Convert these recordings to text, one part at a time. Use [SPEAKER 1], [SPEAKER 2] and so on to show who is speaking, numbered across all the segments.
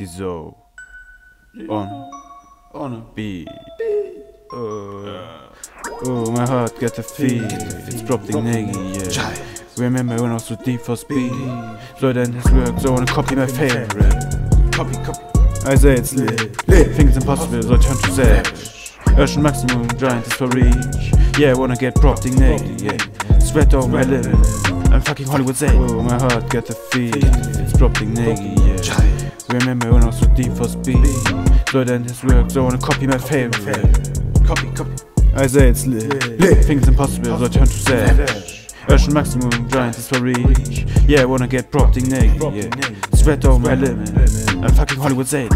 [SPEAKER 1] die Zo. On.
[SPEAKER 2] On a
[SPEAKER 1] beat. Oh, oh, my heart got a feel. It's dropping nigga, yeah. Remember when I was so deep for speed? So then his work, so I wanna copy my favorite.
[SPEAKER 2] Copy, copy.
[SPEAKER 1] I say it's lit. lit. Think it's impossible, so I turn to savage. Ocean maximum, giant is for reach. Yeah, I wanna get Brobdingnagian, yeah. Sweat over my living. I'm fucking Hollywood say. Oh, my heart got a feel. It's dropping nigga, yeah. Remember when I was so deep for speed? So then his work, so I wanna copy my favorite.
[SPEAKER 2] Copy, copy.
[SPEAKER 1] I say it's lit. lit. Think it's impossible, so I turn to savage. Ocean maximum, giant is for reach. Yeah, I wanna get Brobdingnagian, yeah. Sweat over my living. I'm fucking Hollywood say.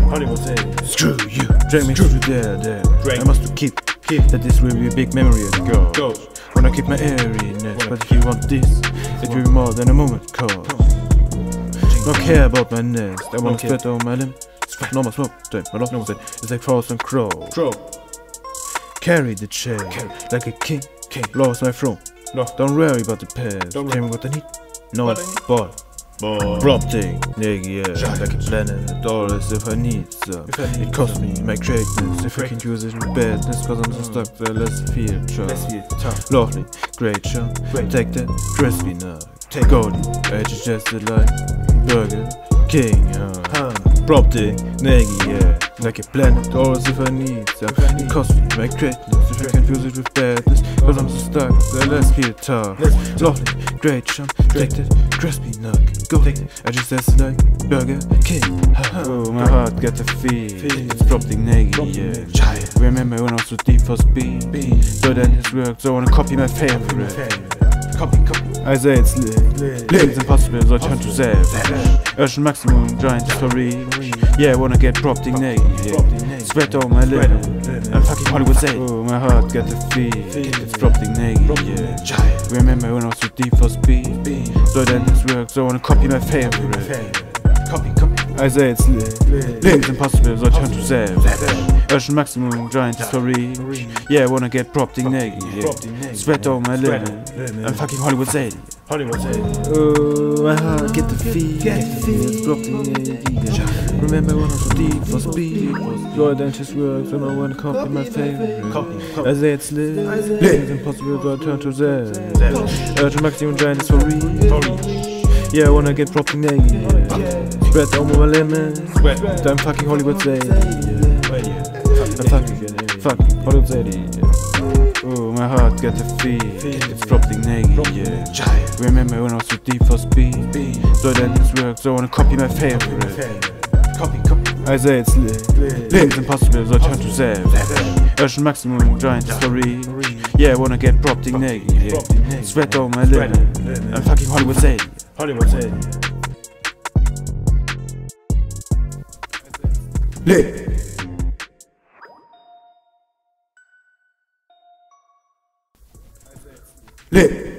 [SPEAKER 1] Screw you. Drag me there, there. I must keep, keep that this will be a big memory of go.
[SPEAKER 2] Go.
[SPEAKER 1] When I keep my airiness, but if you want this, it will be more than a moment call. Don't care about my nest, I wanna
[SPEAKER 2] Okay.
[SPEAKER 1] on my limb. No more smoke, don't, my lost no more It's like frozen crow.
[SPEAKER 2] Crow.
[SPEAKER 1] Carry the chair, like a king. king. Lost my throne.
[SPEAKER 2] No.
[SPEAKER 1] Don't worry about the past.
[SPEAKER 2] Don't
[SPEAKER 1] Tell me what I need. No,
[SPEAKER 2] What need?
[SPEAKER 1] ball.
[SPEAKER 2] Ball.
[SPEAKER 1] Prop thing, nigga, yeah.
[SPEAKER 2] Giant.
[SPEAKER 1] Like a planet, dollars if I need some.
[SPEAKER 2] If I need
[SPEAKER 1] It costs me my greatness if I can use it with badness. Cause I'm so mm. stuck there, let's feel trust.
[SPEAKER 2] Let's see it. Tough.
[SPEAKER 1] Lovely, great show. Take that crispy nut. Take Goldie, edge just a like Burger King, uh.
[SPEAKER 2] Huh.
[SPEAKER 1] Prop thing, nigga, yeah. Like a planet, dollars if I need some. It costs me my greatness if I can use it with badness. Cause I'm so stuck there, let's
[SPEAKER 2] be feel tough.
[SPEAKER 1] Lovely, great show. Take that crispy nut. Go
[SPEAKER 2] Take
[SPEAKER 1] I just just like Burger King. huh? Oh, my heart got a feel. It's dropping nigga, yeah.
[SPEAKER 2] Giant.
[SPEAKER 1] Remember when I was so deep for speed?
[SPEAKER 2] Beat.
[SPEAKER 1] Then his work, so I wanna copy my favorite.
[SPEAKER 2] Copy, copy.
[SPEAKER 1] I say it's lit. It's impossible, so I turn to savage. Ocean maximum, giant reach. Yeah, I wanna get Brobdingnagian, yeah. Sweat on my living. I'm fucking Hollywood say. Oh, my heart got a feel. It's in nigga, yeah.
[SPEAKER 2] Giant.
[SPEAKER 1] Remember when I was so deep for speed? So then his work, so I wanna copy my favorite.
[SPEAKER 2] Copy, copy.
[SPEAKER 1] I say it's lit.
[SPEAKER 2] Lit.
[SPEAKER 1] Lit. It's impossible, so I turn to savage. Ocean maximum, giant is for reach. Yeah, I wanna get propped in nigga, yeah. Sweat on my living. I'm fucking Hollywood say.
[SPEAKER 2] Hollywood say.
[SPEAKER 1] Oh, my heart get the feel,
[SPEAKER 2] Get the feel.
[SPEAKER 1] It's dropping yeah. Remember when I was deep for speed? Joy then just works when I wanna copy my favorite.
[SPEAKER 2] Copy.
[SPEAKER 1] I say it's lit. It's impossible, so I turn to Z. Urge maximum giant is for. Yeah, I wanna get propped in yeah. Spread over my limits.
[SPEAKER 2] Sweat.
[SPEAKER 1] I'm fucking Hollywood say.
[SPEAKER 2] Wait, yeah.
[SPEAKER 1] I'm fucking, fuck, Hollywood say. Oh, my heart got the feel. It's dropping nigga, yeah.
[SPEAKER 2] Giant.
[SPEAKER 1] Remember when I was so deep for speed? So then his work, so I wanna copy my favorite.
[SPEAKER 2] Copy, copy.
[SPEAKER 1] I say it's lit. It's impossible, so I turn to savage. Ocean maximum, giant reach. Yeah, I wanna get Brobdingnagian, yeah. Sweat on my living. I'm fucking Hollywood say.
[SPEAKER 2] Hollywood say.
[SPEAKER 1] Lit. Lit.